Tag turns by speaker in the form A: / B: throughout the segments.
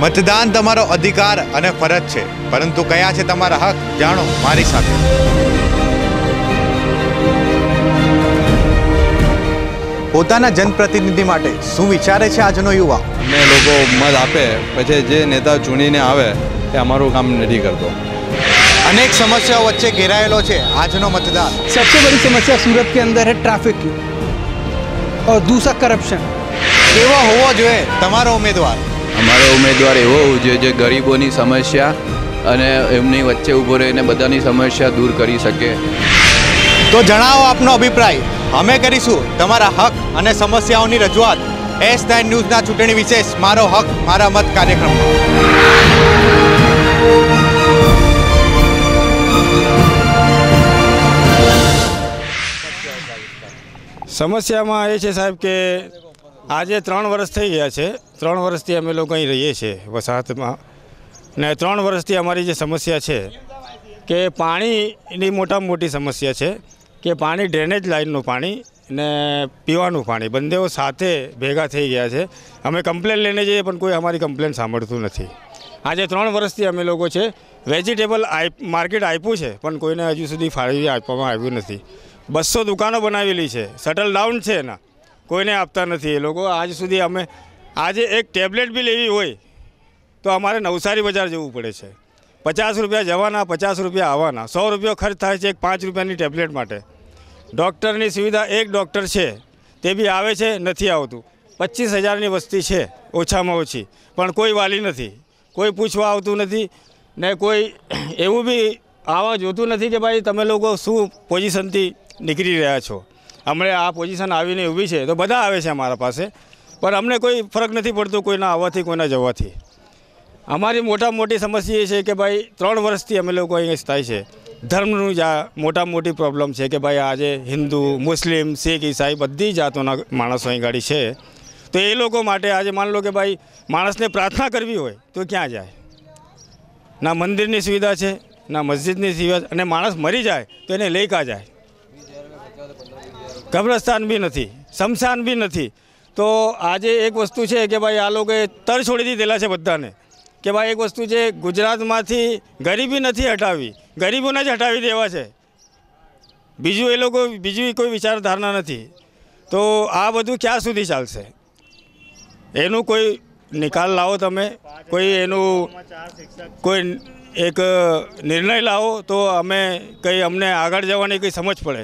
A: મતદાન તમારો અધિકાર અને ફરજ છે પરંતુ કયા છે તમારા હક જાણો મારી સાથે પોતાના જનપ્રતિનિધિ માટે શું વિચારે છે આજનો યુવા
B: અમે લોકો મત આપે પછી જે નેતા ચૂણીને આવે એ અમારું કામ નથી કરતો
A: અનેક સમસ્યાઓ વચ્ચે ઘેરાયેલો છે આજનો મતદાર
C: सबसे बड़ी समस्या सूरत के अंदर है ट्रैफिक की और दूसरा करप्शन
A: કેવો હોવો જોઈએ તમારો ઉમેદવાર
D: અમારો ઉમેદવાર એવો હોવો જોઈએ જે ગરીબોની સમસ્યા અને એમની વચ્ચે ઊભો રહીને બધાની સમસ્યા દૂર કરી શકે.
A: તો જણાવો આપનો અભિપ્રાય. અમે કરીશું તમારા હક અને સમસ્યાઓની રજૂઆત. એસ નાઇન ન્યૂઝના ચૂંટણી વિશેષ મારો હક મારા મત કાર્યક્રમમાં
E: સમસ્યામાં એ છે સાહેબ કે આજે ત્રણ વર્ષ થઈ ગયા છે. ત્રણ વર્ષથી અમે લોકો અહીં રહીએ છીએ વસાહતમાં. ને ત્રણ વર્ષથી અમારી જે સમસ્યા છે કે પાણીની મોટામાં મોટી સમસ્યા છે કે પાણી ડ્રેનેજ લાઇનનું પાણી ને પીવાનું પાણી બંનેઓ સાથે ભેગા થઈ ગયા છે. અમે કમ્પ્લેન લઈને જઈએ પણ કોઈ અમારી કમ્પ્લેન સાંભળતું નથી. આજે ત્રણ વર્ષથી અમે લોકો છે વેજીટેબલ માર્કેટ આપ્યું છે પણ કોઈને હજુ સુધી ફાળવી આપવામાં આવ્યું નથી. બસો દુકાનો બનાવેલી છે. શટલ ડાઉન છે એના. કોઈને આપતા નથી એ લોકો. આજ સુધી અમે આજે એક ટેબ્લેટ બી લેવી હોય તો અમારે નવસારી બજાર જવું પડે છે. પચાસ રૂપિયા જવાના, પચાસ રૂપિયા આવવાના. સો રૂપિયા ખર્ચ થાય છે એક પાંચ રૂપિયાની ટેબ્લેટ માટે. ડૉક્ટરની સુવિધા એક ડૉક્ટર છે, તે બી આવે છે, નથી આવતું. પચીસ હજારની વસ્તી છે, ઓછામાં ઓછી. પણ કોઈ વાલી નથી. કોઈ પૂછવા આવતું નથી ને કોઈ એવું બી આવા જોતું નથી કે ભાઈ તમે લોકો શું પોઝિશનથી નીકળી રહ્યા છો. હમણાં આ પોઝિશન આવીને ઊભી છે, તો બધા આવે છે અમારા પાસે. પણ અમને કોઈ ફરક નથી પડતો કોઈના આવવાથી, કોઈના જવાથી. અમારી મોટા મોટી સમસ્યા એ છે કે ભાઈ, ત્રણ વર્ષથી અમે લોકો અહીં થાય છે. ધર્મનું જ આ મોટા મોટી પ્રોબ્લેમ છે કે ભાઈ, આજે હિન્દુ, મુસ્લિમ, શીખ, ઈસાઈ બધી જાતોના માણસો અહીં ગાડી છે. તો એ લોકો માટે આજે માન લો કે ભાઈ, માણસને પ્રાર્થના કરવી હોય તો ક્યાં જાય? ના મંદિરની સુવિધા છે, ના મસ્જિદની સુવિધા અને માણસ મરી જાય તો એને લઈ કા જાય? કબ્રસ્તાન બી નથી, શમશાન બી નથી. તો આજે એક વસ્તુ છે કે ભાઈ આ લોકોએ તર છોડી દીધેલા છે બધાને. કે ભાઈ એક વસ્તુ છે, ગુજરાતમાંથી ગરીબી નથી હટાવી ગરીબોને જ હટાવી દેવા છે. બીજું એ લોકો, બીજી કોઈ વિચારધારણા નથી. તો આ બધું ક્યાં સુધી ચાલશે? એનું કોઈ નિકાલ લાવો તમે, કોઈ એનું કોઈ એક નિર્ણય લાવો તો અમે કંઈ અમને આગળ જવાની કંઈ સમજ પડે.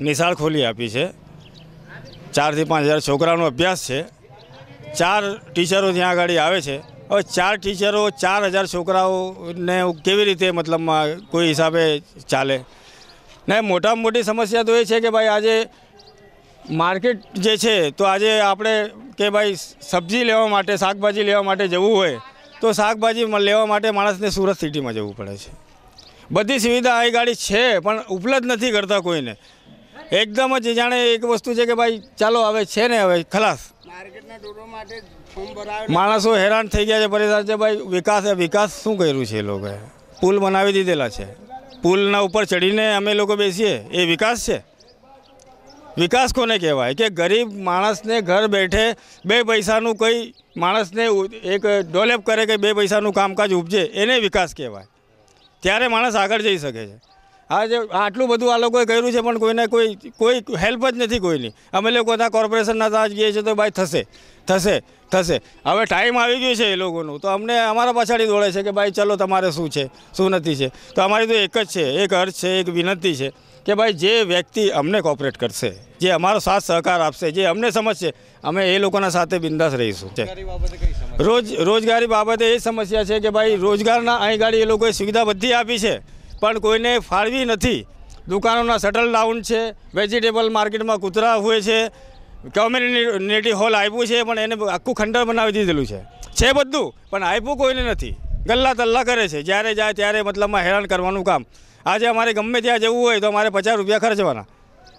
E: નિશાળ ખોલી આપી છે. ચારથી પાંચ હજાર છોકરાનો અભ્યાસ છે. ચાર ટીચરો ત્યાં આગળ આવે છે. હવે ચાર ટીચરો, ચાર હજાર છોકરાઓને કેવી રીતે મતલબમાં કોઈ હિસાબે ચાલે? ને મોટામાં મોટી સમસ્યા તો એ છે કે ભાઈ આજે માર્કેટ જે છે, તો આજે આપણે કે ભાઈ સબ્જી લેવા માટે, શાકભાજી લેવા માટે જવું હોય, તો શાકભાજી લેવા માટે માણસને સુરત સિટીમાં જવું પડે છે. બધી સુવિધા આ ગાડી છે, પણ ઉપલબ્ધ નથી કરતા કોઈને. એકદમ જ જાણે એક વસ્તુ છે કે ભાઈ ચાલો હવે છે ને હવે ખલાસ. માણસો હેરાન થઈ ગયા છે પરેશાન છે ભાઈ વિકાસ વિકાસ શું કર્યું છે એ લોકોએ? પુલ બનાવી દીધેલા છે. પુલના ઉપર ચડીને અમે લોકો બેસીએ એ વિકાસ છે? વિકાસ કોને કહેવાય? કે ગરીબ માણસને ઘર બેઠે બે પૈસાનું કંઈ માણસને એક ડેવલપ કરે કે બે પૈસાનું કામકાજ ઉપજે એને વિકાસ કહેવાય. ત્યારે માણસ આગળ જઈ શકે છે. આજે આટલું બધું આ લોકોએ કર્યું છે પણ કોઈને કોઈ કોઈ હેલ્પ જ નથી કોઈની. અમે લોકો ત્યાં કોર્પોરેશનના ત્યાં જઈએ છીએ તો ભાઈ થશે થશે થશે. હવે ટાઈમ આવી ગયો છે એ લોકોનું. તો અમને અમારા પાછાડી દોડે છે કે ભાઈ ચલો તમારે શું છે શું નથી છે? તો અમારી તો એક જ છે એક અર્થ છે એક વિનંતી છે કે ભાઈ જે વ્યક્તિ અમને કોઓપરેટ કરશે જે અમારો સાથ સહકાર આપશે જે અમને સમજશે અમે એ લોકોના સાથે બિંદાસ રહીશું. રોજ રોજગારી બાબતે એ સમસ્યા છે કે ભાઈ રોજગારના અહીં ગાડી એ લોકોએ સુવિધા બધી આપી છે. પણ કોઈને ફાળવી નથી. દુકાનોના શટલ ડાઉન છે વેજીટેબલ માર્કેટમાં કૂતરા હોય છે કોમ્યુનિટી હોલ આપ્યું છે, પણ એને આખું ખંડર બનાવી દીધેલું છે. છે બધું, પણ આપ્યું કોઈને નથી. ગલ્લા તલ્લા કરે છે. જ્યારે જાય ત્યારે મતલબમાં હેરાન કરવાનું કામ. આજે અમારે ગમે ત્યાં જવું હોય તો અમારે પચાસ રૂપિયા ખર્ચવાના.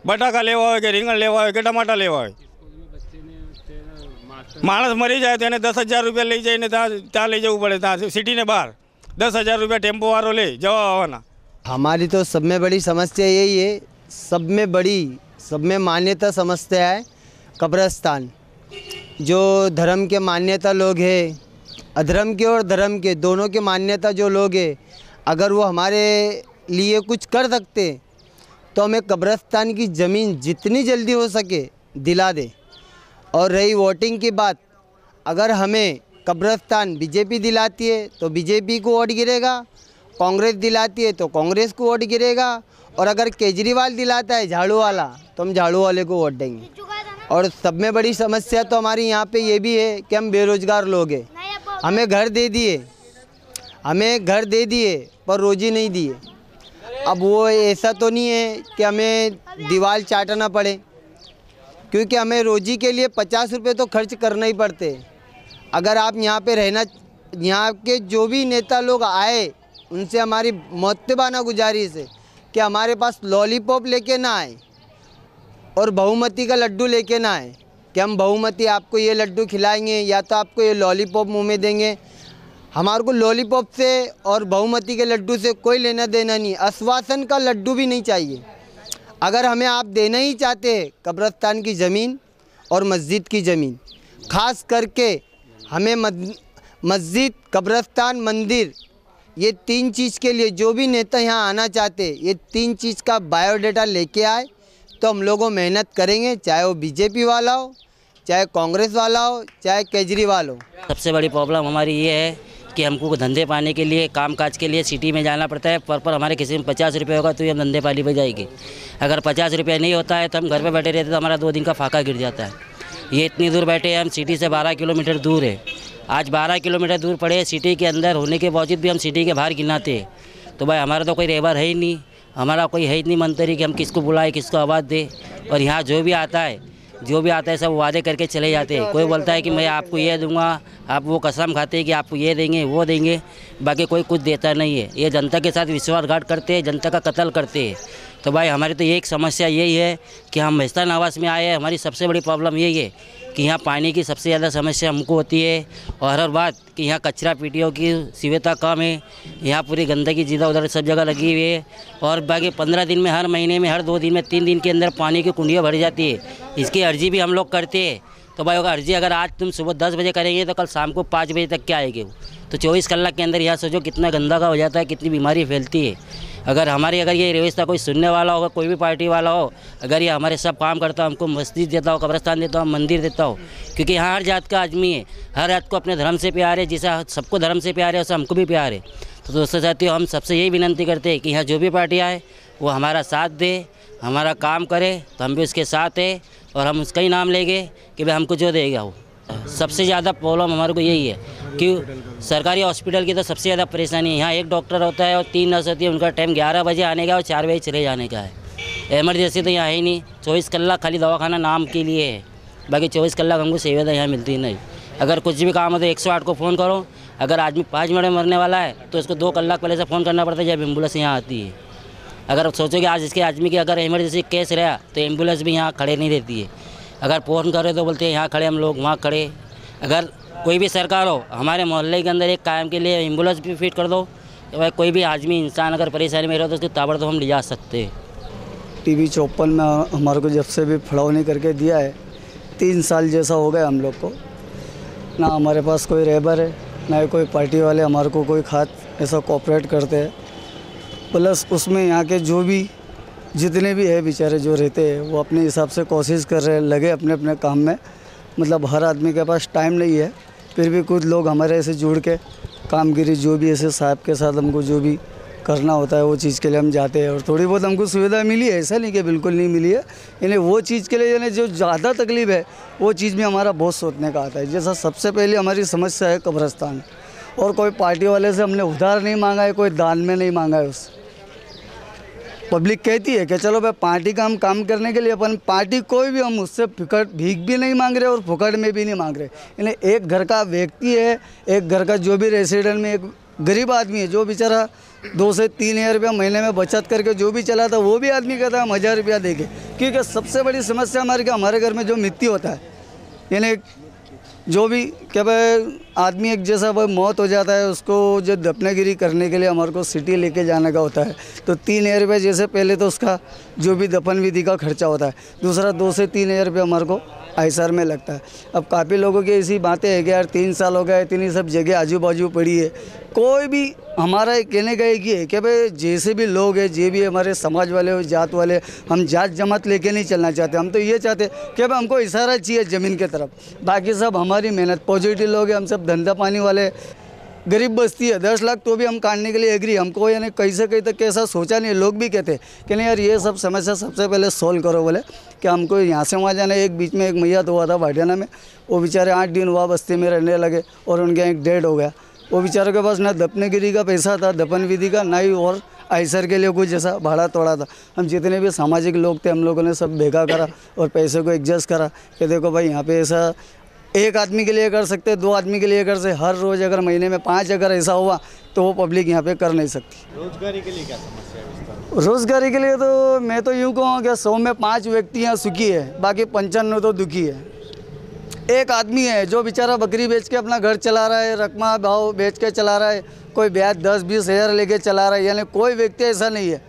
E: બટાકા લેવા હોય કે રીંગણ લેવા હોય કે ટમાટા લેવા હોય. માણસ મરી જાય તો એને દસ હજાર રૂપિયા લઈ જઈને ત્યાં ત્યાં લઈ જવું પડે. ત્યાં સિટીને બહાર. દસ હજાર રૂપિયા ટેમ્પોવાળો લઈ જવા આવવાના.
F: हमारी तो सब में बड़ी समस्या यही है सब में बड़ी सब में मान्यता समस्या है, कब्रस्तान। जो धर्म के मान्यता लोग हैं, अधर्म के और धर्म के, दोनों के मान्यता जो लोग हैं, अगर वो हमारे लिए कुछ कर सकते तो हमें कब्रस्तान की ज़मीन जितनी जल्दी हो सके दिला दे। और रही वोटिंग की बात, अगर हमें कब्रस्तान बीजेपी दिलाती है तो बीजेपी को वोट गिरेगा कांग्रेस दिलाती है तो कांग्रेस को वोट गिरेगा। और अगर केजरीवाल दिलाता है झाड़ू वाला तो हम झाड़ू वाले को वोट देंगे। और सब में बड़ी समस्या तो हमारी यहाँ पे ये भी है कि हम बेरोजगार लोग हैं। हमें घर दे दिए। हमें घर दे दिए पर रोजी नहीं दिए। अब वो ऐसा तो नहीं है कि हमें दीवार चाटना पड़े क्योंकि हमें रोजी के लिए पचास रुपये तो खर्च करना ही पड़ते। अगर आप यहाँ पे रहना यहाँ के जो भी नेता लोग आए उनसे हमारी मोतबाना गुजारिश है कि हमारे पास लॉलीपॉप लेके ना आए और बहुमती का लड्डू लेके ना आए कि हम बहुमती आपको ये लड्डू खिलाएँगे या तो आपको ये लॉलीपॉप मुँह में देंगे। हमारे को लॉलीपॉप से और बहुमती के लड्डू से कोई लेना देना नहीं। आश्वासन का लड्डू भी नहीं चाहिए। अगर हमें आप देना ही चाहते हैं, कब्रस्तान की ज़मीन और मस्जिद की ज़मीन, खास करके हमें मस्जिद, कब्रस्तान मंदिर ये तीन चीज़ के लिए जो भी नेता यहाँ आना चाहते, ये तीन चीज़ का बायोडाटा लेके आए तो हम लोगों मेहनत करेंगे, चाहे वो बीजेपी वाला हो, चाहे कांग्रेस वाला हो, चाहे केजरीवाल हो।
G: सबसे बड़ी प्रॉब्लम हमारी ये है कि हमको धंधे पाने के लिए काम काज के लिए सिटी में जाना पड़ता है, पर पर हमारे किसी में पचास रुपये होगा तो ये हम धंधे पाली पे जाएँगे। अगर पचास रुपये नहीं होता है तो हम घर पे बैठे रहते तो हमारा दो दिन का फाका गिर जाता है। ये इतनी दूर बैठे हैं, हम सिटी से बारह किलोमीटर दूर है। आज बारह किलोमीटर दूर पड़े सिटी के अंदर। होने के बावजूद भी हम सिटी के बाहर गिनाते तो भाई, हमारा तो कोई रेबर है ही नहीं। हमारा कोई है ही नहीं मंत्री कि हम किसको बुलाए, किसको आवाज़ दे। और यहाँ जो भी आता है, जो भी आता है, सब वादे करके चले जाते हैं। कोई बोलता है कि मैं आपको ये दूँगा, आप वो कसम खाते हैं कि आपको ये देंगे, वो देंगे। बाकी कोई कुछ देता नहीं है। ये जनता के साथ विश्वासघात करते हैं, जनता का कत्ल करते हैं। तो भाई, हमारी तो एक समस्या यही है कि हम मेहस्तान आवास में आए हैं। हमारी सबसे बड़ी प्रॉब्लम यही है कि यहाँ पानी की सबसे ज़्यादा समस्या हमको होती है और हर बात कि यहाँ कचरा पीटियों की सुविधा कम है। यहाँ पूरी गंदगी जिधर उधर सब जगह लगी हुई है और बाकी पंद्रह दिन में हर महीने में, हर दो दिन में, तीन दिन के अंदर पानी की कुंडियाँ भर जाती है। इसकी अर्जी भी हम लोग करते हैं। तो भाई अगर अर्जी अगर आज तुम सुबह दस बजे करेंगे तो कल शाम को पाँच बजे तक क्या आएगी? तो चौबीस कलाक के अंदर यहाँ सोचो कितना गंदा का हो जाता है, कितनी बीमारी फैलती है। अगर हमारी, अगर ये व्यवस्था कोई सुनने वाला होगा कोई भी पार्टी वाला हो, अगर ये हमारे सब काम करता हो, हमको मस्जिद देता हो, कब्रस्तान देता हो, मंदिर देता हो, क्योंकि यहाँ हर जात का आदमी है, हर जात को अपने धर्म से प्यार है, जैसा सबको धर्म से प्यार है वैसा हमको भी प्यार है। तो दोस्तों, साथियों, हम सबसे यही विनंती करते हैं कि यहाँ जो भी पार्टी आए, वो हमारा साथ दे, हमारा काम करे तो हम भी उसके साथ है, और हम उसका ही नाम लेंगे कि भाई हमको जो देगा वो। सबसे ज़्यादा प्रॉब्लम हमारे को यही है कि सरकारी हॉस्पिटल की तो सबसे ज़्यादा परेशानी यहाँ एक डॉक्टर होता है और तीन नर्स होती है, उनका टाइम ग्यारह बजे आने का और चार बजे चले जाने का है। एमरजेंसी तो यहाँ ही नहीं, चौबीस कलाक खाली दवाखाना नाम के लिए है। बाकी चौबीस कलाक हमको सुविधा यहाँ मिलती नहीं। अगर कुछ भी काम हो तो एक सौ आठ को फ़ोन करो। अगर आदमी पाँच मिनट में मरने वाला है तो उसको दो कलाक पहले से फ़ोन करना पड़ता है जब एंबुलेंस यहाँ आती है। अगर आप सोचो कि आज इसके आदमी की अगर इमरजेंसी केस रहा तो एंबुलेंस भी यहाँ खड़े नहीं रहती है। अगर फ़ोन करे तो बोलते हैं, यहाँ खड़े, हम लोग वहाँ खड़े। अगर कोई भी सरकार हो, हमारे मोहल्ले के अंदर एक कायम के लिए एंबुलेंस भी फिट कर दो। तो भाई कोई भी आदमी, इंसान अगर परेशानी में रहो तो उसको ताबड़तोड़ हम ले जा सकते हैं।
H: टीवी चौपन में हमारे को जब से भी फड़ौनी करके दिया है, तीन साल जैसा हो गया हम लोग को। ना हमारे पास कोई रेबर है, ना कोई पार्टी वाले हमारे को कोई खात ऐसा कोऑपरेट करते हैं। प्लस उसमें यहाँ के जो भी, जितने भी है बेचारे जो रहते हैं, वो अपने हिसाब से कोशिश कर रहे हैं, लगे अपने अपने काम में। मतलब हर आदमी के पास टाइम नहीं है। फिर भी कुछ लोग हमारे ऐसे जुड़ के कामगिरी जो भी ऐसे साहब के साथ हमको जो भी करना होता है वो चीज़ के लिए हम जाते हैं और थोड़ी बहुत हमको सुविधा मिली है, ऐसा नहीं कि बिल्कुल नहीं मिली है। यानी वो चीज़ के लिए यानी जो ज़्यादा तकलीफ़ है, वो चीज़ में हमारा बहुत सोचने का आता है। जैसा सबसे पहले हमारी समस्या है कब्रस्तान। और कोई पार्टी वाले से हमने उधार नहीं मांगा है, कोई दान में नहीं मांगा है उससे। पब्लिक कहती है कि चलो भाई, पार्टी का हम काम करने के लिए अपन पार्टी कोई भी, हम उससे फिकट भीख भी नहीं मांग रहे और फुकट में भी नहीं मांग रहे। यानी एक घर का व्यक्ति है, एक घर का जो भी रेसिडेंट में एक गरीब आदमी है, जो बेचारा दो से तीन हज़ार रुपया महीने में बचत करके जो भी चलाता वो भी आदमी कहता है, हम हज़ार रुपया देंगे। क्योंकि सबसे बड़ी समस्या हमारे क्या हमारे घर में जो मिट्टी होता है, यानी जो भी, क्या भाई आदमी एक जैसा भाई मौत हो जाता है, उसको जो दफनागिरी करने के लिए हमारे को सिटी लेके जाने का होता है। तो तीन हज़ार रुपये जैसे पहले तो उसका जो भी दफन विधि का खर्चा होता है, दूसरा दो से तीन हज़ार रुपये हमारे को आयसर में लगता है। अब काफ़ी लोगों की ऐसी बातें हैं कि यार तीन साल हो गए इतनी सब जगह आजू बाजू पड़ी है। कोई भी हमारा एक कहने का एक ही है कि भाई जैसे भी लोग हैं, जे भी हमारे समाज वाले हो, जात वाले, हम जात जमात लेके नहीं चलना चाहते। हम तो ये चाहते कि भाई हमको इशारा चाहिए ज़मीन के तरफ़। बाकी सब हमारी मेहनत पॉजिटिव लोग हैं, हम सब धंधा पानी वाले गरीब बस्ती है, दस लाख तो भी हम काटने के लिए एग्री हमको यानी कहीं से कहीं तक कैसा सोचा नहीं, लोग भी कहते कि नहीं यार ये सब समस्या सबसे पहले सोल्व करो बोले, कि हमको यहाँ से वहाँ जाना। एक बीच में एक मैया तो हुआ था भाटियाना में, वो बेचारे आठ दिन हुआ बस्ती में रहने लगे और उनके यहाँ एक डेड हो गया। वो बेचारों के पास ना दफनगिरी का पैसा था दफन विधि का, ना ही और आयसर के लिए कुछ जैसा भाड़ा तोड़ा था। हम जितने भी सामाजिक लोग थे, हम लोगों ने सब भेगा करा और पैसे को एडजस्ट करा कि देखो भाई यहाँ पे ऐसा एक आदमी के लिए कर सकते दो आदमी के लिए कर सकते हर रोज़ अगर महीने में पाँच अगर ऐसा हुआ तो वो पब्लिक यहाँ पे कर नहीं सकती।
A: रोजगारी के लिए क्या समस्या है
H: रोज़गारी के लिए तो मैं तो यूँ कहूँ कि सौ में पाँच व्यक्ति यहाँ सुखी है बाकी पंचानवे तो दुखी है। एक आदमी है जो बेचारा बकरी बेच के अपना घर चला रहा है रकमा भाव बेच के चला रहा है कोई ब्याज दस बीस हज़ार लेके चला रहा है यानी कोई व्यक्ति ऐसा नहीं है।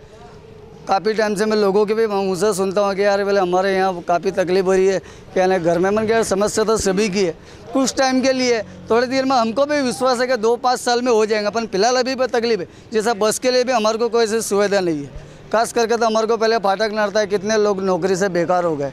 H: काफ़ी टाइम से मैं लोगों के भी मुझसे सुनता हूँ कि यार बोले, हमारे यहाँ काफ़ी तकलीफ़ हो रही है। क्या ना, घर में मन क्या, समस्या तो सभी की है। कुछ टाइम के लिए, थोड़ी देर में हमको भी विश्वास है कि दो पाँच साल में हो जाएँगे अपन फ़िलहाल अभी पर तकलीफ़ है। जैसा बस के लिए भी हमारे को कोई ऐसी सुविधा नहीं है। खास करके तो हमारे को पहले फाटक नड़ता है, कितने लोग नौकरी से बेकार हो गए।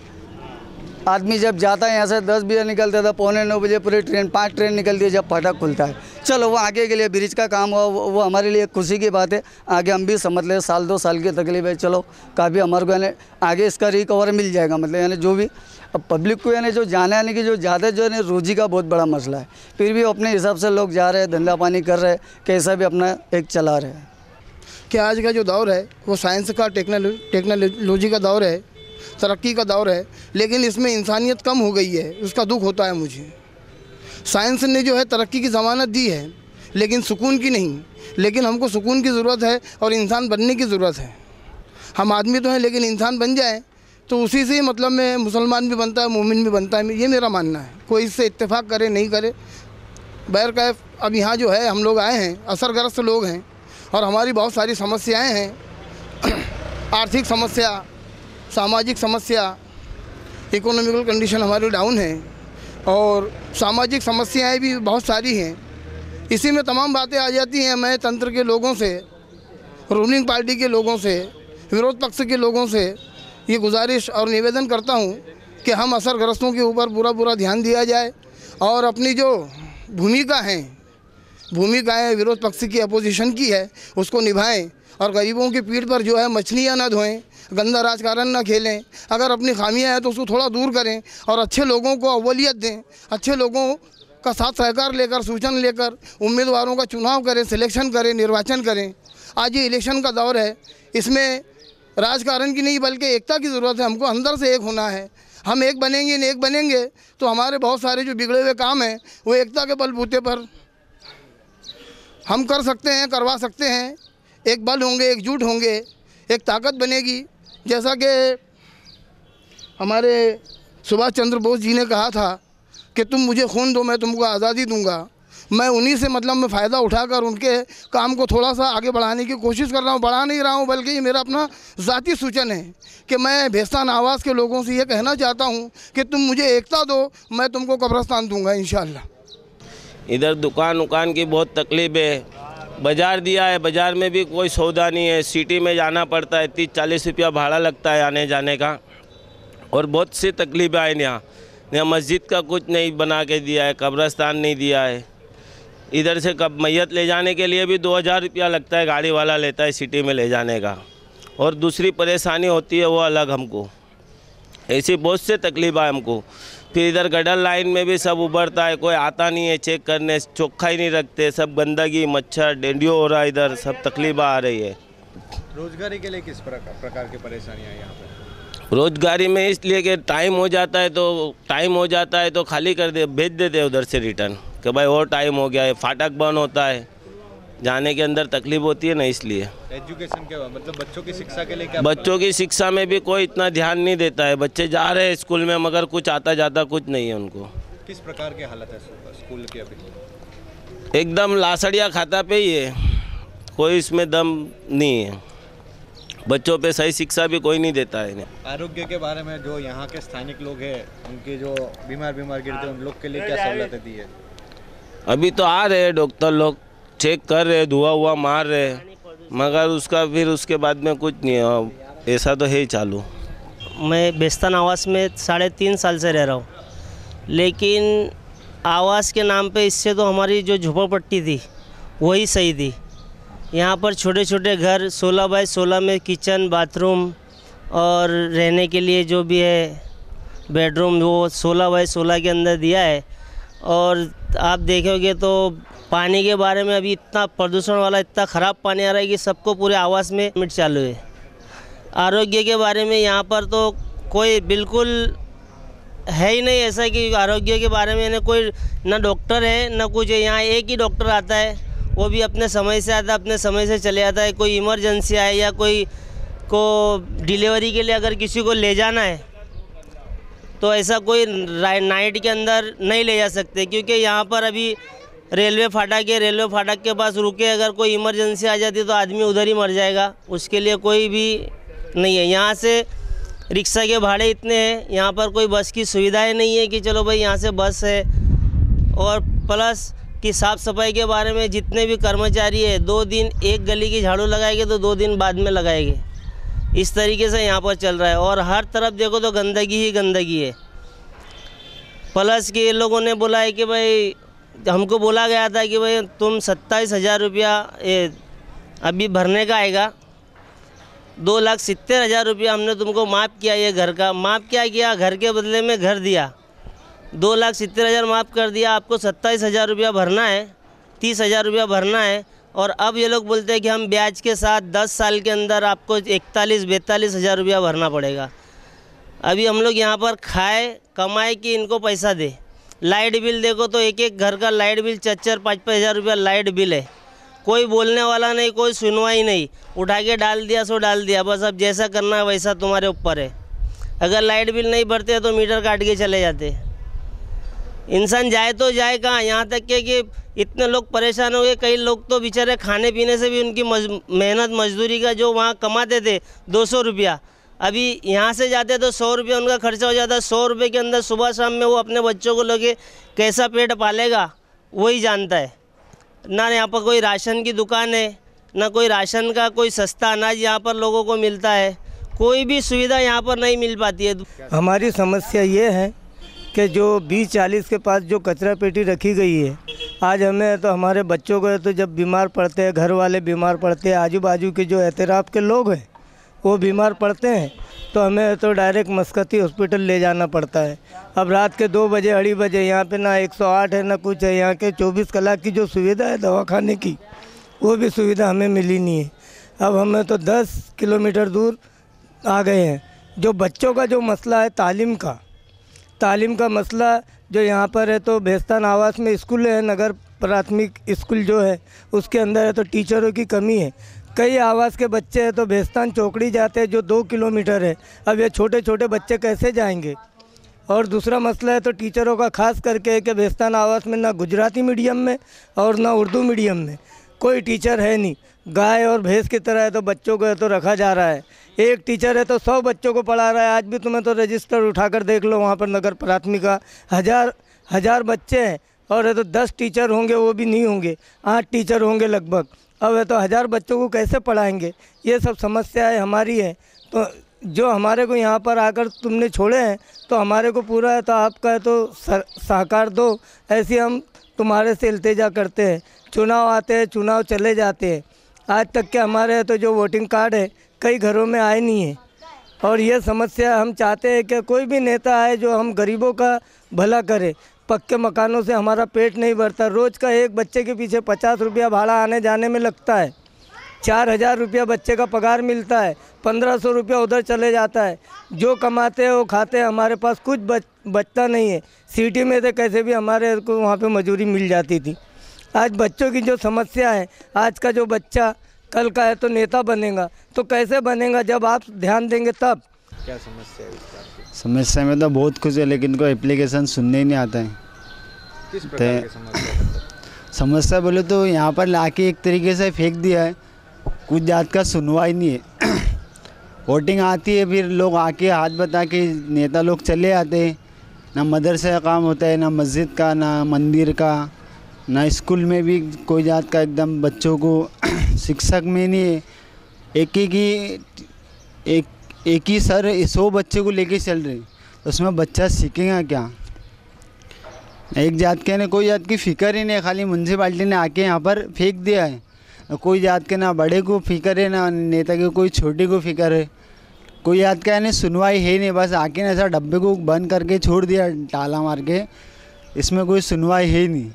H: आदमी जब जाता है यहाँ से दस बजे निकलता था पौने नौ बजे पूरी ट्रेन पाँच ट्रेन निकलती है जब फाटक खुलता है। चलो वो आगे के लिए ब्रिज का काम हुआ वो, वो हमारे लिए खुशी की बात है। आगे हम भी समझ ले साल दो साल की तकलीफ़ है चलो काफ़ी हमारे को यानी आगे इसका रिकवर मिल जाएगा। मतलब यानी जो भी अब पब्लिक को यानी जो जाने आने की जो ज़्यादा जो है रोजी का बहुत बड़ा मसला है। फिर भी अपने हिसाब से लोग जा रहे हैं धंधा पानी कर रहे हैं कैसा भी अपना एक चला रहे हैं।
I: कि आज का जो दौर है वो साइंस का टेक्नोलॉजी का दौर है तरक्की का दौर है, लेकिन इसमें इंसानियत कम हो गई है, उसका दुख होता है मुझे। साइंस ने जो है तरक्की की ज़मानत दी है, लेकिन सुकून की नहीं, लेकिन हमको सुकून की ज़रूरत है और इंसान बनने की ज़रूरत है। हम आदमी तो हैं, लेकिन इंसान बन जाए तो उसी से मतलब में मुसलमान भी बनता है, मोमिन भी बनता है, ये मेरा मानना है। कोई इससे इत्तेफाक करे, नहीं करे। बैर कैफ, अब यहाँ जो है, हम लोग आए हैं, असरग्रस्त लोग हैं, और हमारी बहुत सारी समस्याएँ हैं, आर्थिक समस्या सामाजिक समस्या इकोनॉमिकल कंडीशन हमारी डाउन है और सामाजिक समस्याएँ भी बहुत सारी हैं। इसी में तमाम बातें आ जाती हैं मैं तंत्र के लोगों से रूलिंग पार्टी के लोगों से, विरोध पक्ष के लोगों से ये गुजारिश और निवेदन करता हूँ कि हम असरग्रस्तों के ऊपर पूरा पूरा ध्यान दिया जाए और अपनी जो भूमिका है, भूमिकाएँ विरोध पक्ष की अपोजिशन की है, उसको निभाएँ और गरीबों की पीठ पर जो है मछलियाँ ना धोएँ। गंदा राजकारण ना खेलें। अगर अपनी खामियाँ हैं तो उसको थोड़ा दूर करें और अच्छे लोगों को अवलियत दें। अच्छे लोगों का साथ सहकार लेकर, सूचन लेकर, उम्मीदवारों का चुनाव करें सिलेक्शन करें, निर्वाचन करें। आज ये इलेक्शन का दौर है। इसमें राजकारण की नहीं, बल्कि एकता की ज़रूरत है। हमको अंदर से एक होना है। हम एक बनेंगे एक बनेंगे तो हमारे बहुत सारे जो बिगड़े हुए काम हैं, वो एकता के बलबूते पर हम कर सकते हैं, करवा सकते हैं। एक बल होंगे, एकजुट होंगे, एक ताकत बनेगी। जैसा कि हमारे सुभाष चंद्र बोस जी ने कहा था कि तुम मुझे खून दो, मैं तुमको आज़ादी दूँगा। मैं उन्हीं से मतलब मैं फ़ायदा उठाकर उनके काम को थोड़ा सा आगे बढ़ाने की कोशिश कर रहा हूँ, बढ़ा नहीं रहा हूँ, बल्कि ये मेरा अपना ज़ाती सूचन है कि मैं भेस्तान आवाज़ के लोगों से ये कहना चाहता हूँ कि तुम मुझे एकता दो, मैं तुमको कब्रस्तान दूँगा इन
J: इधर दुकान उकान की बहुत तकलीफ़ है। बाज़ार दिया है, बाज़ार में भी कोई सौदा नहीं है। सिटी में जाना पड़ता है तीस चालीस रुपया भाड़ा लगता है आने जाने का। और बहुत सी तकलीफें आए यहाँ। यहाँ मस्जिद का कुछ नहीं बना के दिया है, कब्रस्तान नहीं दिया है। इधर से कब मैयत ले जाने के लिए भी दो हज़ार रुपया लगता है, गाड़ी वाला लेता है सिटी में ले जाने का। और दूसरी परेशानी होती है, वो अलग हमको। ऐसी बहुत से तकलीफ़ है हमको। फिर इधर गडर लाइन में भी सब उभरता है कोई आता नहीं है चेक करने चोखा ही नहीं रखते सब गंदगी मच्छर डेंगू हो रहा है इधर सब तकलीफ़ आ रही है।
A: रोजगारी के लिए किस प्रकार प्रकार की परेशानियाँ यहाँ पर
J: रोजगारी में इसलिए कि टाइम हो जाता है तो टाइम हो जाता है तो खाली कर दे भेज देते हैं उधर से रिटर्न कि भाई और टाइम हो गया है फाटक बंद होता है। जाने के अंदर तकलीफ़ होती है ना इसलिए।
A: एजुकेशन के मतलब बच्चों की शिक्षा के लिए क्या
J: बच्चों की शिक्षा में भी कोई इतना ध्यान नहीं देता है। बच्चे जा रहे हैं स्कूल में मगर कुछ आता जाता कुछ नहीं है उनको।
A: किस प्रकार की हालत है स्कूल की अभी?
J: एकदम लासड़िया खाता पे ही है। कोई इसमें दम नहीं है। बच्चों पे सही शिक्षा भी कोई नहीं देता है
A: आरोग्य के बारे में जो यहाँ के स्थानिक लोग हैं उनके जो बीमार बीमार गिरते हैं उन लोग के लिए क्या सहूलतें दी है?
J: अभी तो आ रहे हैं डॉक्टर लोग। चेक कर रहे, धुआ हुआ मार रहे, मगर उसका फिर उसके बाद में कुछ नहीं है ऐसा तो है ही चालू।
K: मैं बेस्तान आवास में साढ़े तीन साल से रह रहा हूँ। लेकिन आवास के नाम पे इससे तो हमारी जो झोपड़पट्टी थी, वही सही थी। यहाँ पर छोटे छोटे घर 16 बाय 16 में किचन, बाथरूम और रहने के लिए जो भी है, बेडरूम, वो 16 बाय 16 के अंदर दिया है। और आप देखोगे तो पानी के बारे में अभी इतना प्रदूषण वाला, इतना ख़राब पानी आ रहा है कि सबको पूरे आवास में मिट चालू है। आरोग्य के बारे में यहाँ पर तो कोई बिल्कुल है ही नहीं ऐसा कि आरोग्य के बारे में ना कोई, ना डॉक्टर है, ना कुछ है। यहाँ एक ही डॉक्टर आता है, वो भी अपने समय से आता है, अपने समय से चले जाता है। कोई इमरजेंसी आए या कोई, को डिलीवरी के लिए अगर किसी को ले जाना है तो ऐसा कोई नाइट के अंदर नहीं ले जा सकते। क्योंकि यहाँ पर अभी रेलवे फाटक है, रेलवे फाटक के पास रुके, अगर कोई इमरजेंसी आ जाती तो आदमी उधर ही मर जाएगा। उसके लिए कोई भी नहीं है। यहाँ से रिक्शा के भाड़े इतने हैं, यहाँ पर कोई बस की सुविधाएँ नहीं है कि चलो भाई यहाँ से बस है। और प्लस कि साफ़ सफ़ाई के बारे में जितने भी कर्मचारी है, दो दिन एक गली की झाड़ू लगाएँगे तो दो दिन बाद में लगाएँगे। इस तरीके से यहाँ पर चल रहा है। और हर तरफ़ देखो तो गंदगी ही गंदगी है। प्लस कि लोगों ने बोला है कि भाई हमको बोला गया था कि भाई, तुम सत्ताईस हज़ार रुपया अभी भरने का आएगा। दो लाख सितर हज़ार रुपया हमने तुमको माफ़ किया ये घर का। माफ़ क्या किया? घर के बदले में घर दिया। दो लाख सितर हज़ार माफ़ कर दिया। आपको सत्ताईस हज़ार रुपया भरना है, तीस हज़ार रुपया भरना है। और अब ये लोग बोलते हैं कि हम ब्याज के साथ दस साल के अंदर आपको इकतालीस, बैतालीस हज़ार रुपया भरना पड़ेगा। अभी हम लोग यहाँ पर खाए, कमाए कि इनको पैसा दे? लाइट बिल देखो तो एक एक घर का लाइट बिल चार चार पाँच पाँच हज़ार रुपया लाइट बिल है। कोई बोलने वाला नहीं, कोई सुनवाई नहीं। उठा के डाल दिया, सो डाल दिया। बस अब जैसा करना है वैसा तुम्हारे ऊपर है। अगर लाइट बिल नहीं भरते तो मीटर काट के चले जाते इंसान जाए तो जाए कहाँ? यहाँ तक के कि इतने लोग परेशान हो गए। कई लोग तो बेचारे खाने पीने से भी उनकी मेहनत, मजदूरी का जो वहाँ कमाते थे, दो सौ रुपया। अभी यहाँ से जाते तो सौ रुपये उनका खर्चा हो जाता सौ रुपये के अंदर सुबह शाम में वो अपने बच्चों को लेके कैसा पेट पालेगा, वही जानता है। ना यहाँ पर कोई राशन की दुकान है, ना कोई राशन का कोई सस्ता अनाज यहाँ पर लोगों को मिलता है। कोई भी सुविधा यहाँ पर नहीं मिल पाती है।
L: हमारी समस्या ये है कि जो बीस चालीस के पास जो कचरा पेटी रखी गई है, आज हमें तो हमारे बच्चों को तो जब बीमार पड़ते हैं, घर वाले बीमार पड़ते हैं आजू बाजू के जो एहतराब के लोग हैं वो बीमार पड़ते हैं तो हमें तो डायरेक्ट मस्कती हॉस्पिटल ले जाना पड़ता है। अब रात के दो बजे, अढ़ी बजे, यहाँ पे ना 108 है, ना कुछ है, यहाँ के 24 कलाक की जो सुविधा है दवाखाने की, वो भी सुविधा हमें मिली नहीं है। अब हमें तो 10 किलोमीटर दूर आ गए हैं। जो बच्चों का जो मसला है तालीम का तालीम का मसला जो यहाँ पर है तो भेस्तान आवास में स्कूल है, नगर प्राथमिक स्कूल जो है, उसके अंदर है तो टीचरों की कमी है। कई आवास के बच्चे हैं तो भेस्तान चौकड़ी जाते हैं जो दो किलोमीटर है। अब ये छोटे छोटे बच्चे कैसे जाएँगे? और दूसरा मसला है तो टीचरों का खास करके कि भेस्तान आवास में ना गुजराती मीडियम में और ना उर्दू मीडियम में। कोई टीचर है नहीं। गाय और भैंस की तरह है तो बच्चों को तो रखा जा रहा है। एक टीचर है तो सौ बच्चों को पढ़ा रहा है। आज भी तुम्हें तो रजिस्टर उठाकर देख लो, वहाँ पर नगर प्राथमिका। हज़ार हज़ार बच्चे हैं और है तो दस टीचर होंगे, वो भी नहीं होंगे। आठ टीचर होंगे लगभग। अब तो हज़ार बच्चों को कैसे पढ़ाएँगे? ये सब समस्याएँ हमारी है। तो जो हमारे को यहाँ पर आकर तुमने छोड़े हैं तो हमारे को पूरा है तो आपका है तो सहकार दो। ऐसे हम तुम्हारे से इल्तजा करते हैं। चुनाव आते हैं, चुनाव चले जाते हैं। आज तक के हमारे तो जो वोटिंग कार्ड है, कई घरों में आए नहीं है। और ये समस्या हम चाहते हैं कि कोई भी नेता आए जो हम गरीबों का भला करे। पक्के मकानों से हमारा पेट नहीं भरता। रोज़ का एक बच्चे के पीछे पचास रुपया भाड़ा आने जाने में लगता है। चार हज़ार रुपया बच्चे का पगार मिलता है। पंद्रह सौ रुपया उधर चले जाता है। जो कमाते हैं, वो खाते हैं। हमारे पास कुछ बच, बचता नहीं है। सिटी में तो कैसे भी हमारे को वहाँ पे मजदूरी मिल जाती थी। आज बच्चों की जो समस्या है, आज का जो बच्चा कल का है तो नेता बनेगा। तो कैसे बनेगा? जब आप ध्यान देंगे तब।
A: क्या समस्या है
M: समस्या में तो बहुत कुछ है लेकिन कोई एप्लीकेशन सुनने ही नहीं आता है।
A: किस प्रकार की समस्या मतलब
M: समस्या बोले तो यहाँ पर लाके एक तरीके से फेंक दिया है। कुछ जात का सुनवाई नहीं है। वोटिंग आती है फिर लोग आके हाथ बता के नेता लोग चले आते हैं। ना मदरसे का काम होता है ना मस्जिद का ना मंदिर का ना स्कूल में भी कोई जात का एकदम बच्चों को शिक्षक में नहीं है। एक एक ही एक एक ही सर सौ बच्चे को लेके चल रहे तो उसमें बच्चा सीखेगा क्या? एक जात के ने कोई जात की फ़िक्र ही नहीं खाली म्यूनसिपाल्टी ने आके यहाँ पर फेंक दिया है। कोई जात के ना बड़े को फ़िक्र है ना नेता के कोई छोटे को फ़िक्र है। कोई याद का यानी सुनवाई है नहीं बस आके ना ऐसा डब्बे को बंद करके छोड़ दिया टाला मार के। इसमें कोई सुनवाई है ही नहीं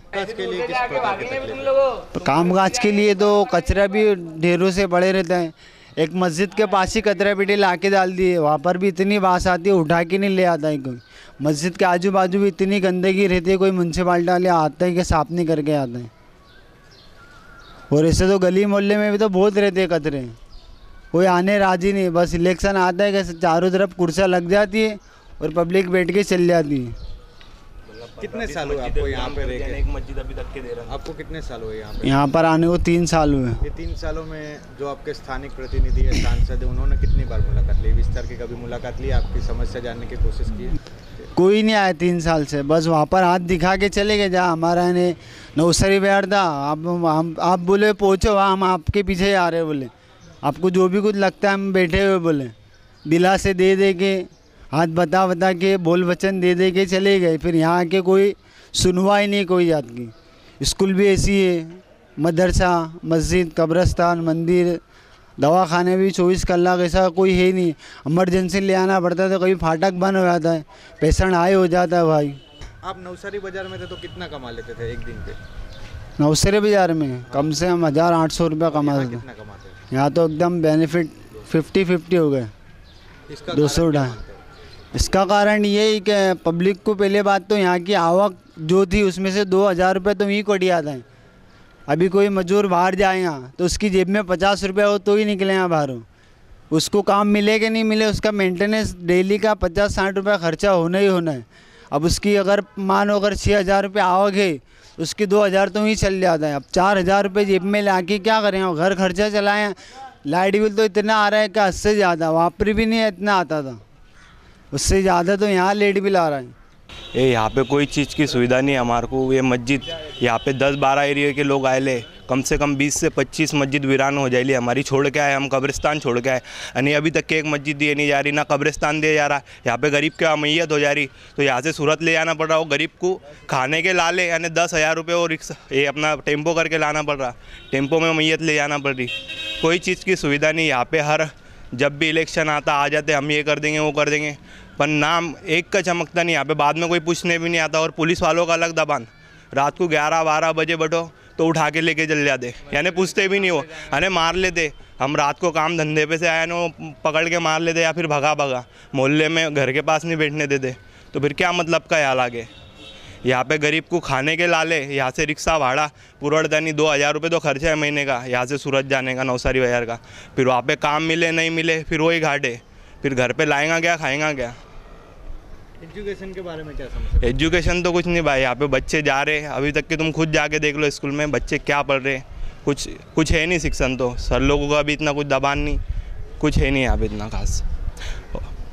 M: काम काज के लिए तो कचरा भी ढेरों से पड़े रहते हैं। एक मस्जिद के पास ही कचरा पेटी ला के डाल दिए। वहाँ पर भी इतनी बास आती है, उठा के नहीं ले आता है कोई। मस्जिद के आजू बाजू भी इतनी गंदगी रहती है, कोई म्यूनसिपाल्टी वाले आते हैं कि साफ़ नहीं करके आते हैं। और ऐसे तो गली मोहल्ले में भी तो बहुत रहते हैं कचरे कोई आने राज़ी नहीं, बस इलेक्शन आता है कि चारों तरफ़ कुर्सियाँ लग जाती है और पब्लिक बैठ के चल जाती है।
N: कितने साल हुए आपको यहाँ पे रह एक मस्जिद अभी तक के दे रहा है। आपको कितने साल हुए यहाँ पे?
M: यहाँ पर आने को तीन साल हुए।
N: ये तीन सालों में जो आपके स्थानिक प्रतिनिधि है सांसद है उन्होंने कितनी बार मुलाकात ली? विस्तार की कभी मुलाकात ली? आपकी समस्या जानने की कोशिश की
M: कोई नहीं आया तीन साल से। बस वहाँ पर हाथ दिखा के चले गए। जहाँ हमारा ने नौसरी बैठ था आप हम आप बोले पहुँचो वहाँ हम आपके पीछे आ रहे बोले। आपको जो भी कुछ लगता है हम बैठे हुए बोले। दिला से दे दे के हाथ बता बता के बोल वचन दे दे के चले गए। फिर यहाँ आके कोई सुनवाई नहीं कोई जात की। स्कूल भी ऐसी है मदरसा मस्जिद कब्रस्तान मंदिर दवा खाने भी चौबीस कलाक ऐसा कोई है नहीं। इमरजेंसी ले आना पड़ता है तो कभी फाटक बंद हो जाता है पेशेंट हाई हो जाता है भाई।
N: आप नवसारी बाज़ार में थे तो कितना कमा लेते थे एक दिन पे?
M: नवसरे बाज़ार में कम से कम हज़ार आठ सौ रुपया कमा थे।
N: थे?
M: यहाँ तो एकदम बेनिफिट फिफ्टी फिफ्टी हो गए। दो सौ ढाई इसका कारण ये ही कि पब्लिक को पहले बात तो यहाँ की आवक जो थी उसमें से दो हज़ार रुपये तो वहीं कट जाता है अभी कोई मजदूर बाहर जाएगा तो उसकी जेब में पचास रुपये हो तो ही निकलेगा बाहर उसको काम मिले कि नहीं मिले, उसका मेंटेनेंस डेली का पचास साठ रुपये खर्चा होना ही होना है। अब उसकी अगर मानो अगर छः हज़ार रुपये आवक है, उसकी दो हज़ार तो वहीं चल जाता है। अब चार हज़ार रुपये जेब में ला के क्या करें घर खर्चा चलाएँ। लाइट बिल तो इतना आ रहा है कि हद से ज़्यादा वहाँ पर भी नहीं इतना आता था। उससे ज़्यादा तो यहाँ लेट बिल आ रहा है।
O: ये यहाँ पे कोई चीज़ की सुविधा नहीं है हमारे को, ये मस्जिद, यहाँ पे 10-12 एरिया के लोग आए ले, कम से कम 20 से 25 मस्जिद वीरान हो जाएली हमारी छोड़ के आए, हम कब्रिस्तान छोड़ के आए। यानी अभी तक के एक मस्जिद दिए नहीं जा रही, ना कब्रिस्तान दिया जा रहा। यहाँ पे गरीब के मैयत हो जा रही तो यहाँ से सूरत ले जाना पड़ रहा वो गरीब को खाने के लाले यानी दस हज़ार रुपये वो रिक्शा, ये अपना टेंपो करके लाना पड़ रहा। टेंपो में मैयत ले जाना पड़ रही। कोई चीज़ की सुविधा नहीं, यहाँ पे हर, जब भी इलेक्शन आता, आ जाते, हम ये कर देंगे, वो कर देंगे। पर नाम एक का चमकता नहीं, यहाँ पे बाद में कोई पूछने भी नहीं आता और पुलिस वालों का अलग दबान। रात को ग्यारह बारह बजे बटो तो उठा के लेके चल जाते। यानी पूछते भी नहीं वो अरे मार लेते। हम रात को काम धंधे पे से आए ना वो पकड़ के मार लेते या फिर भगा भगा। मोहल्ले में घर के पास नहीं बैठने देते। तो फिर क्या मतलब का ख्याल आगे? यहाँ पे गरीब को खाने के लाले, यहाँ से रिक्शा भाड़ा पुरड़ता नहीं दो हज़ार रुपये तो खर्चा है महीने का, यहाँ से सूरत जाने का नौसारी बाज़ार का। फिर वहाँ पे काम मिले, नहीं मिले, फिर वही घाटे। फिर घर पे लाएगा क्या खाएगा क्या?
N: एजुकेशन के बारे में क्या समझ
O: एजुकेशन तो कुछ नहीं भाई यहाँ पे बच्चे जा रहे हैं। अभी तक के तुम खुद जाके देख लो स्कूल में बच्चे क्या पढ़ रहे कुछ कुछ है नहीं शिक्षण तो। सर लोगों का भी इतना कुछ दबान नहीं। कुछ है नहीं यहाँ पे इतना खास।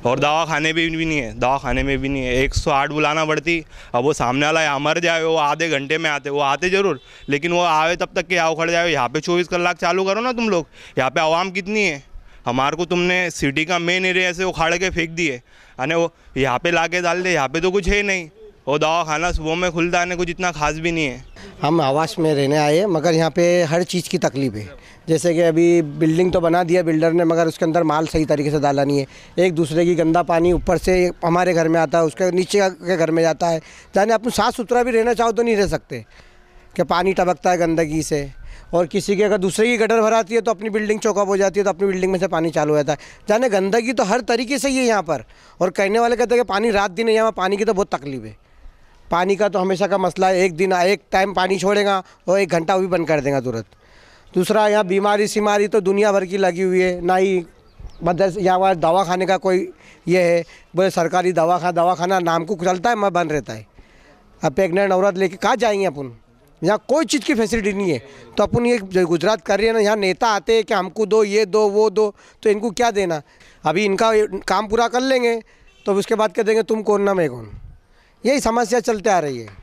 O: और दवा खाने भी, भी नहीं है दवा खाने में भी नहीं है। एक सौ आठ बुलाना पड़ती अब वो सामने वाला यहाँ मर जाए वो आधे घंटे में आते वो आते ज़रूर। लेकिन वो आवे तब तक कि यहाँ उखड़ जाए। यहाँ पे चौबीस कलाक चालू करो ना तुम लोग। यहाँ पे आवाम कितनी है? हमारे को तुमने सिटी का मेन एरिया से उखाड़ के फेंक दिए। अने वो यहाँ पे ला के डाल दे, यहाँ पे तो कुछ है नहीं। वो दवा खाना सुबह में खुलता है कुछ इतना खास भी नहीं है।
P: हम आवास में रहने आए हैं, मगर यहाँ पे हर चीज़ की तकलीफ़ है। जैसे कि अभी बिल्डिंग तो बना दिया बिल्डर ने, मगर उसके अंदर माल सही तरीके से डाला नहीं है। एक दूसरे की गंदा पानी ऊपर से हमारे घर में आता है, उसके नीचे के घर में जाता है। जाने अपन साफ़ सुथरा भी रहना चाहो तो नहीं रह सकते, कि पानी टपकता है गंदगी से। और किसी की अगर दूसरे की गटर भराती है तो अपनी बिल्डिंग चौकअप हो जाती है तो अपनी बिल्डिंग में से पानी चालू हो जाता है। जाने गंदगी तो हर तरीके से ही है यहाँ पर। और कहने वाले कहते हैं कि पानी रात दिन है, यहाँ पानी की तो बहुत तकलीफ़ है। पानी का तो हमेशा का मसला है, एक दिन एक टाइम पानी छोड़ेगा और एक घंटा भी बंद कर देगा तुरंत। दूसरा, यहाँ बीमारी सीमारी तो दुनिया भर की लगी हुई है, ना ही मदरस, यहाँ पर दवा खाने का कोई ये है, बोले सरकारी दवा खा दवा खाना नाम को चलता है मैं बंद रहता है। अब प्रेगनेंट औरत लेके कहाँ जाएँगे अपन? यहाँ कोई चीज़ की फैसिलिटी नहीं है। तो अपन ये जो गुजरात कर रही है ना यहाँ नेता आते हैं कि हमको दो ये दो वो दो तो इनको क्या देना? अभी इनका काम पूरा कर लेंगे तो उसके बाद कह देंगे तुम कौन ना मैं कौन? यही समस्या चलते आ रही है।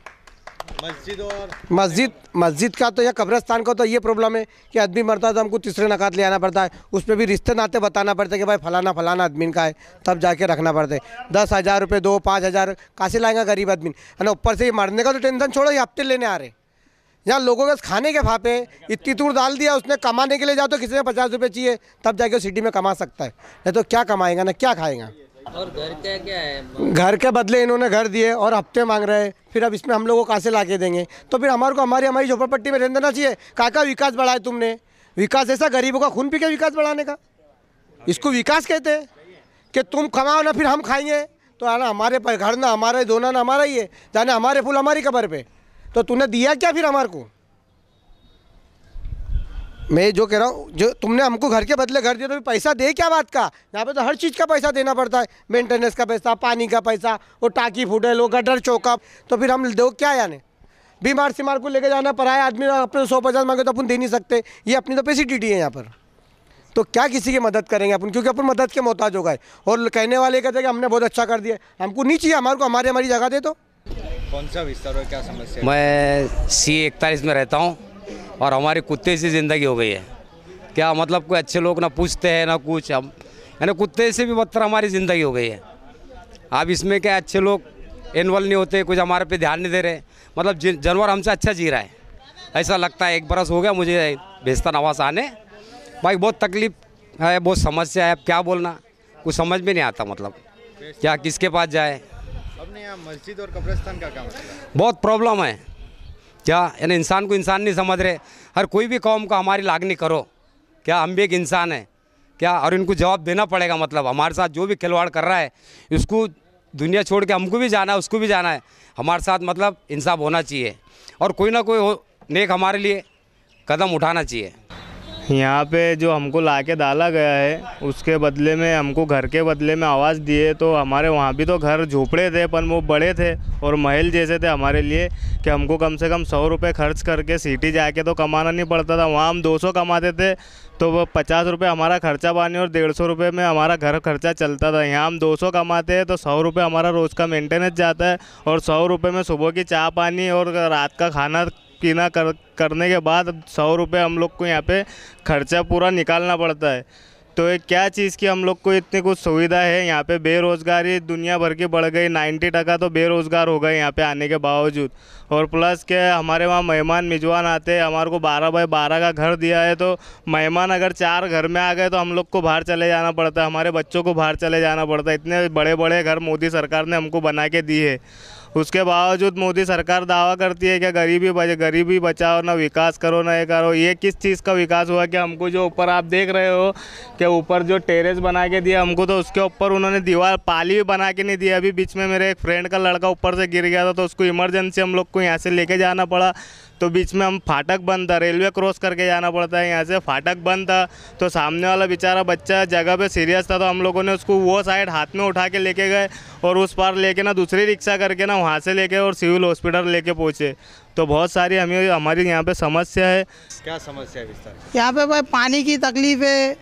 A: मस्जिद और
P: मस्जिद मस्जिद का तो या कब्रस्तान का तो ये प्रॉब्लम है कि आदमी मरता है तो हमको तीसरे नकात ले आना पड़ता है। उसमें भी रिश्ते नाते बताना पड़ता है कि भाई फलाना फलाना आदमी का है तब जाके रखना पड़ता है। दस हज़ार रुपये दो पाँच हज़ार कहाँ से लाएगा गरीब आदमी? है ना ऊपर से ये मरने का तो टेंशन छोड़ो ये हफ़्ते लेने आ रहे यहाँ लोगों के खाने के फापे इतनी दूर डाल दिया उसने कमाने के लिए जाओ तो किसी ने पचास रुपये चाहिए तब जाके वो सिटी में कमा सकता है। नहीं तो क्या कमाएगा ना क्या खाएगा?
G: और घर क्या क्या है?
P: घर के बदले इन्होंने घर दिए और हफ़्ते मांग रहे हैं। फिर अब इसमें हम लोगों को कहाँ से ला के देंगे? तो फिर हमारे को हमारी हमारी झोपड़पट्टी में रहने देना चाहिए। का का विकास बढ़ाए तुमने? विकास ऐसा गरीबों का खून पी के विकास बढ़ाने का। इसको विकास कहते हैं कि तुम कमाओ ना फिर हम खाएँगे। तो है ना हमारे पर घर ना हमारा धोना ना हमारा ही है। जाने हमारे फूल हमारी कबर पे। तो तूने दिया क्या फिर हमारे को? मैं जो कह रहा हूँ, जो तुमने हमको घर के बदले घर दिया तो पैसा दे क्या बात का? यहाँ पे तो हर चीज़ का पैसा देना पड़ता है। मेंटेनेंस का पैसा, पानी का पैसा, वो टाकी फूटे लो गटर चौका तो फिर हम दो क्या यानी बीमार सीमार को लेके जाना पराया आदमी अपने सौ पचास मांगे तो अपन दे नहीं सकते। ये अपनी तो पेसिडिटी है यहाँ पर। तो क्या किसी की मदद करेंगे अपन? क्योंकि अपन मदद के मोहताज हो गए। और कहने वाले कहते हैं कि हमने बहुत अच्छा कर दिया। हमको नहीं चाहिए, हमारे को हमारी हमारी जगह दे तो
A: कौन सा विस्तार और क्या समस्या
Q: मैं सी इकतालीस में रहता हूँ और हमारी कुत्ते से ज़िंदगी हो गई है। क्या मतलब कोई अच्छे लोग ना पूछते हैं ना कुछ, हम यानी कुत्ते से भी बदतर हमारी ज़िंदगी हो गई है। अब इसमें क्या अच्छे लोग इन्वॉल्व नहीं होते, कुछ हमारे पे ध्यान नहीं दे रहे। मतलब जिन- जानवर हमसे अच्छा जी रहा है। ऐसा लगता है, एक बरस हो गया मुझे भेजता नवास आने। भाई बहुत तकलीफ़ है, बहुत समस्या है, अब क्या बोलना? कुछ समझ में नहीं आता मतलब। क्या किसके पास जाए?
A: अपने यहाँ मस्जिद और कब्रिस्तान का मतलब
Q: बहुत प्रॉब्लम है। क्या, यानी इंसान को इंसान नहीं समझ रहे। हर कोई भी कौम को हमारी लागनी करो। क्या, हम भी एक इंसान है। क्या, और इनको जवाब देना पड़ेगा मतलब हमारे साथ जो भी खिलवाड़ कर रहा है, इसको दुनिया छोड़ के हमको भी जाना है, उसको भी जाना है। हमारे साथ मतलब इंसाफ होना चाहिए। और कोई ना कोई नेक हमारे लिए कदम उठाना चाहिए।
R: यहाँ पे जो हमको ला के डाला गया है, उसके बदले में, हमको घर के बदले में आवाज़ दिए तो हमारे वहाँ भी तो घर झोपड़े थे, पर वो बड़े थे और महल जैसे थे हमारे लिए, कि हमको कम से कम सौ रुपये खर्च करके सिटी जाके तो कमाना नहीं पड़ता था। वहाँ हम दो सौ कमाते थे तो वो पचास रुपये हमारा खर्चा पानी और डेढ़ सौ रुपये में हमारा घर खर्चा चलता था। यहाँ हम दो सौ कमाते हैं तो सौ रुपये हमारा रोज़ का मेंटेनेंस जाता है और सौ रुपये में सुबह की चाय पानी और रात का खाना पीना कर, करने के बाद सौ रुपये हम लोग को यहाँ पे खर्चा पूरा निकालना पड़ता है। तो ये क्या चीज़ की हम लोग को इतनी कुछ सुविधा है? यहाँ पे बेरोज़गारी दुनिया भर की बढ़ गई, नाइन्टी टका तो बेरोज़गार हो गए यहाँ पे आने के बावजूद। और प्लस के हमारे वहाँ मेहमान मिजवान आते हैं, हमारे को बारह बाय बारह का घर दिया है तो मेहमान अगर चार घर में आ गए तो हम लोग को बाहर चले जाना पड़ता है, हमारे बच्चों को बाहर चले जाना पड़ता है। इतने बड़े बड़े घर मोदी सरकार ने हमको बना के दिए है। उसके बावजूद मोदी सरकार दावा करती है कि गरीबी बच, गरीबी बचाओ, ना विकास करो, ना ये करो। ये किस चीज़ का विकास हुआ कि हमको जो ऊपर आप देख रहे हो कि ऊपर जो टेरेस बना के दिया, हमको तो उसके ऊपर उन्होंने दीवार पाली भी बना के नहीं दिया अभी बीच में मेरे एक फ्रेंड का लड़का ऊपर से गिर गया था तो उसको इमरजेंसी हम लोग को यहाँ से लेके जाना पड़ा। तो बीच में हम फाटक बंद था रेलवे क्रॉस करके जाना पड़ता है यहाँ से। फाटक बंद था तो सामने वाला बेचारा बच्चा जगह पे सीरियस था तो हम लोगों ने उसको वो साइड हाथ में उठा के लेके गए और उस पार लेके ना दूसरी रिक्शा करके ना वहाँ से लेके और सिविल हॉस्पिटल लेके पहुँचे। तो बहुत सारी हमें हमारी यहाँ पर समस्या है।
A: क्या समस्या है
C: यहाँ पे भाई पानी की तकलीफ़ है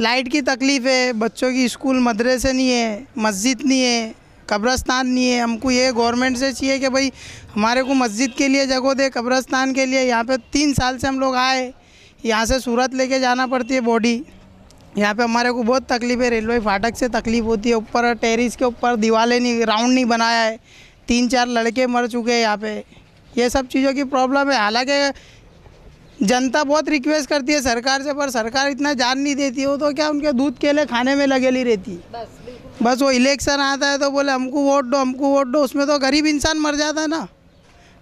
C: लाइट की तकलीफ़ है बच्चों की स्कूल मदरसे नहीं है मस्जिद नहीं है। कब्रस्तान नहीं है। हमको ये गवर्नमेंट से चाहिए कि भाई हमारे को मस्जिद के लिए जगह दे, कब्रस्तान के लिए। यहाँ पे तीन साल से हम लोग आए। यहाँ से सूरत लेके जाना पड़ती है बॉडी। यहाँ पे हमारे को बहुत तकलीफ़ है रेलवे फाटक से तकलीफ़ होती है। ऊपर टेरिस के ऊपर दीवारें नहीं राउंड नहीं बनाया है। तीन चार लड़के मर चुके हैं यहाँ पे। ये सब चीज़ों की प्रॉब्लम है। हालाँकि जनता बहुत रिक्वेस्ट करती है सरकार से, पर सरकार इतना जान नहीं देती। हो तो क्या उनके दूध केले खाने में लगेली रहती। है बस वो इलेक्शन आता है तो बोले हमको वोट दो हमको वोट दो उसमें तो गरीब इंसान मर जाता है ना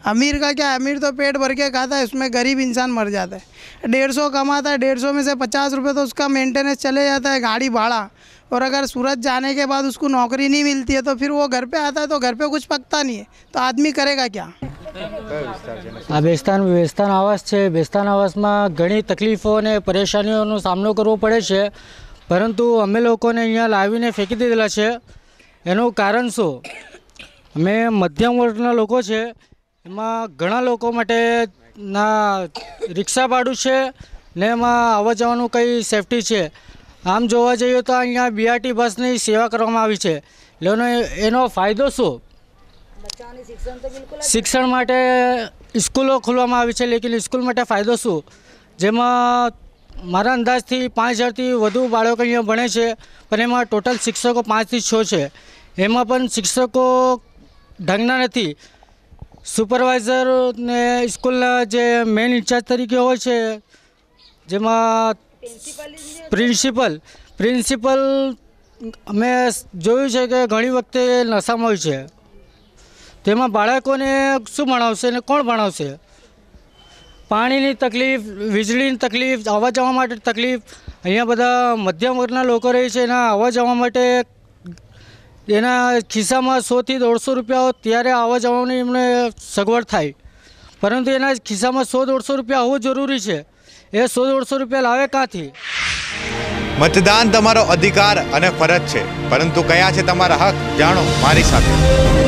C: अमीर का क्या अमीर तो पेट भर के खाता है उसमें गरीब इंसान मर जाता है डेढ़ सौ कमाता है डेढ़ सौ में से पचास रुपये तो उसका मेंटेनेंस चले जाता है गाड़ी भाड़ा और अगर सूरत जाने के बाद उसको नौकरी नहीं मिलती है तो फिर वो घर पे आता है तो घर पे कुछ पकता नहीं है तो आदमी करेगा क्या
S: આ બેસ્તાન બેસ્તાન આવાસ છે બેસ્તાન આવાસમાં ઘણી તકલીફો અને પરેશાનીઓનો સામનો કરવો પડે છે પરંતુ અમે લોકોને અહીંયા લાવીને ફેંકી દીધેલા છે. એનું કારણ શું? અમે મધ્યમ વર્ગના લોકો છે. એમાં ઘણા લોકો માટે ના રિક્ષા ભાડું છે ને એમાં આવવા જવાનું કંઈ સેફટી છે. આમ જોવા જઈએ તો અહીંયા બીઆરટી બસની સેવા કરવામાં આવી છે. એટલે એનો એનો ફાયદો શું? શિક્ષણ માટે સ્કૂલો ખોલવામાં આવી છે લેકિન સ્કૂલ માટે ફાયદો શું? જેમાં મારા અંદાજથી પાંચ હજારથી વધુ બાળકો અહીંયા ભણે છે પણ એમાં ટોટલ શિક્ષકો પાંચથી છ છે. એમાં પણ શિક્ષકો ઢંગના નથી. સુપરવાઇઝર ને સ્કૂલના જે મેન ઇન્ચાર્જ તરીકે હોય છે, જેમાં પ્રિન્સિપલ પ્રિન્સિપલ અમે જોયું છે કે ઘણી વખતે નશામાં હોય છે. તેમાં બાળકોને શું ભણાવશે અને કોણ ભણાવશે? પાણીની તકલીફ, વીજળીની તકલીફ, આવવા જવા માટે તકલીફ. અહીંયા બધા મધ્યમ વર્ગના લોકો રહે છે, એના આવવા જવા માટે એના ખિસ્સામાં સોથી દોઢસો રૂપિયા ત્યારે આવવા જવાની એમને સગવડ થાય. પરંતુ એના ખિસ્સામાં સો દોઢસો રૂપિયા હોવું જરૂરી છે. એ સો દોઢસો રૂપિયા લાવે ક્યાંથી
A: મતદાન તમારો અધિકાર અને ફરજ છે. પરંતુ કયા છે તમારા હક, જાણો મારી સાથે.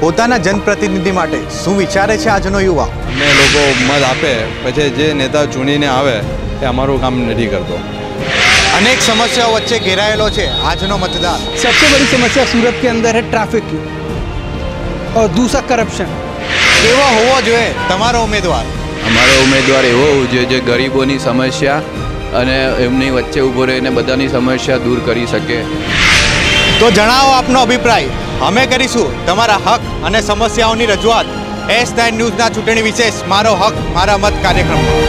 A: પોતાના જનપ્રતિનિધિ માટે શું વિચારે છે આજનો યુવા
B: અમે લોકો મત આપે પછી જે નેતા ચૂણીને આવે એ અમારું કામ નથી કરતો
A: અનેક સમસ્યાઓ વચ્ચે ઘેરાયેલો છે આજનો મતદાર
T: सबसे बड़ी समस्या सूरत के अंदर है ट्रैफिक की और दूसरा करप्शन
A: કેવો હોવો જોઈએ તમારો ઉમેદવાર
D: અમારો ઉમેદવાર એવો હોવો જોઈએ જે ગરીબોની સમસ્યા અને એમની વચ્ચે ઊભો રહીને બધાની સમસ્યા દૂર કરી શકે
A: તો જણાવો આપનો અભિપ્રાય. અમે કરીશું તમારા હક અને સમસ્યાઓની રજૂઆત. એસ નાઇન ન્યૂઝના ચૂંટણી વિશેષ મારો હક, મારા મત કાર્યક્રમમાં